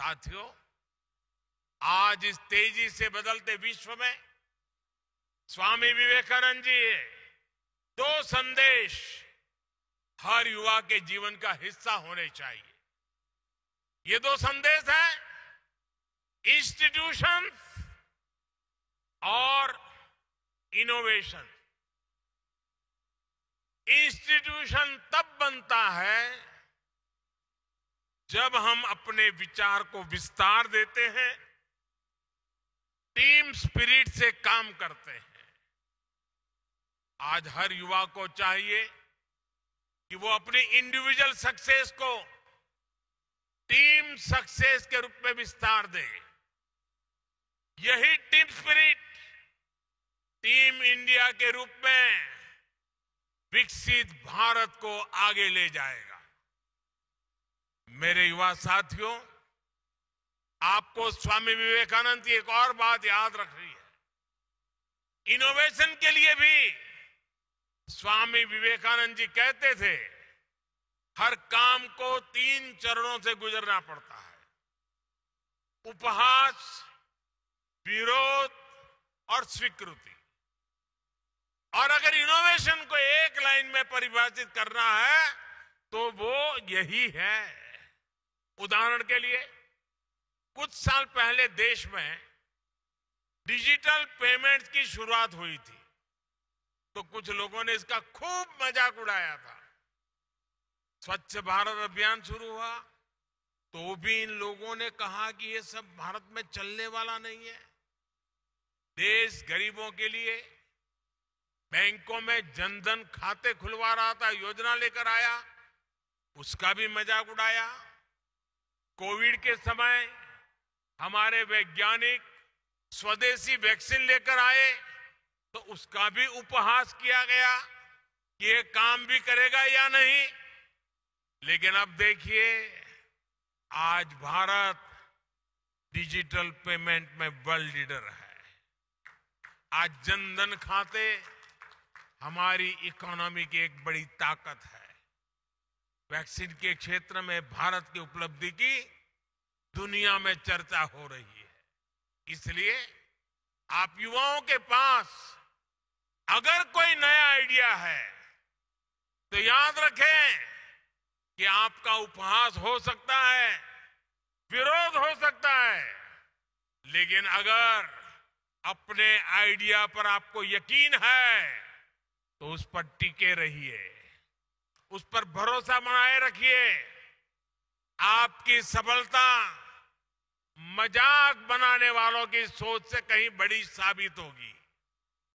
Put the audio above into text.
साथियों, आज इस तेज़ी से बदलते विश्व में स्वामी विवेकानंद जी दो संदेश हर युवा के जीवन का हिस्सा होने चाहिए। ये दो संदेश हैं इंस्टीट्यूशन और इनोवेशन इंस्टीट्यूशन तब बनता है जब हम अपने विचार को विस्तार देते हैं, टीम स्पिरिट से काम करते हैं। आज हर युवा को चाहिए कि वो अपनी इंडिविजुअल सक्सेस को टीम सक्सेस के रूप में विस्तार दे। यही टीम स्पिरिट टीम इंडिया के रूप में विकसित भारत को आगे ले जाएगा। मेरे युवा साथियों, आपको स्वामी विवेकानंद की एक और बात याद रखनी है। इनोवेशन के लिए भी स्वामी विवेकानंद जी कहते थे, हर काम को तीन चरणों से गुजरना पड़ता है। उपहास, विरोध और स्वीकृति। और अगर इनोवेशन को एक लाइन में परिभाषित करना है तो वो यही है। उदाहरण के लिए, कुछ साल पहले देश में डिजिटल पेमेंट की शुरुआत हुई थी। तो कुछ लोगों ने इसका खूब मज़ाक उड़ाया था। स्वच्छ भारत अभियान शुरू हुआ तो भी इन लोगों ने कहा कि ये सब भारत में चलने वाला नहीं है। देश गरीबों के लिए बैंकों में जनधन खाते खुलवा रहा था, योजना लेकर आया, उसका भी मज़ाक उड़ाया। कोविड के समय हमारे वैज्ञानिक स्वदेशी वैक्सीन लेकर आए तो उसका भी उपहास किया गया कि ये काम भी करेगा या नहीं। लेकिन अब देखिए, आज भारत डिजिटल पेमेंट में वर्ल्ड लीडर है। आज जनधन खाते हमारी इकोनॉमी की एक बड़ी ताकत है। वैक्सीन के क्षेत्र में भारत की उपलब्धि की दुनिया में चर्चा हो रही है। इसलिए आप युवाओं के पास अगर कोई नया आइडिया है तो याद रखें कि आपका उपहास हो सकता है, विरोध हो सकता है, लेकिन अगर अपने आइडिया पर आपको यकीन है तो उस पर टिके रहिए, उस पर भरोसा बनाए रखिए। आपकी सफलता मज़ाक बनाने वालों की सोच से कहीं बड़ी साबित होगी।